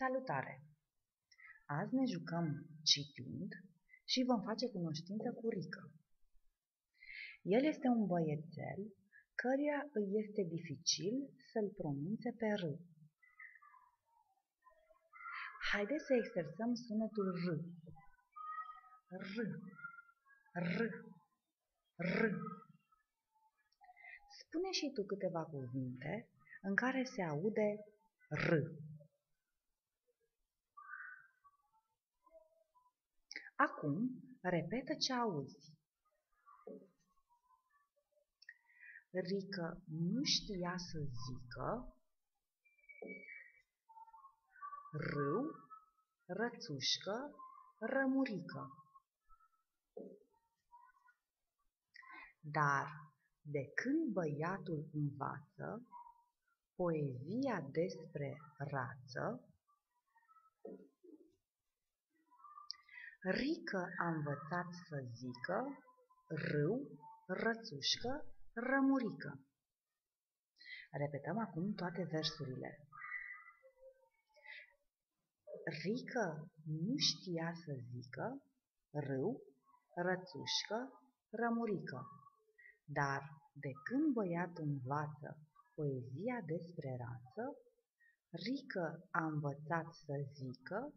Salutare! Azi ne jucăm citind și vom face cunoștință cu Rică. El este un băiețel căruia îi este dificil să-l pronunțe pe R. Haideți să exersăm sunetul R. R. R. R. Spune și tu câteva cuvinte în care se aude R. Acum, repetă ce auzi. Rică nu știa să zică râu, rățușcă, rămurică. Dar de când băiatul învață poezia despre rață, Rică a învățat să zică râu, rățușcă, rămurică. Repetăm acum toate versurile. Rică nu știa să zică râu, rățușcă, rămurică, dar de când băiatul învață poezia despre rață, Rică a învățat să zică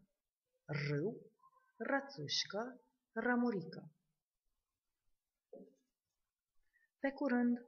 râu, rățușcă, rămurică. Pe curând!